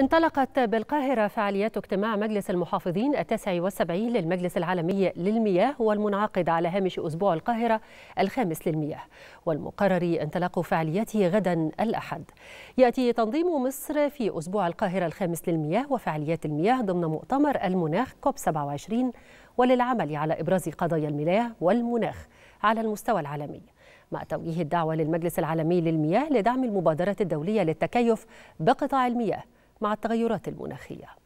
انطلقت بالقاهرة فعاليات اجتماع مجلس المحافظين التاسع والسبعين للمجلس العالمي للمياه والمنعقد على هامش أسبوع القاهرة الخامس للمياه. والمقرر انطلاق فعالياته غدا الأحد. يأتي تنظيم مصر في أسبوع القاهرة الخامس للمياه وفعاليات المياه ضمن مؤتمر المناخ كوب 27 وللعمل على إبراز قضايا المياه والمناخ على المستوى العالمي. مع توجيه الدعوة للمجلس العالمي للمياه لدعم المبادرة الدولية للتكيف بقطاع المياه مع التغيرات المناخية.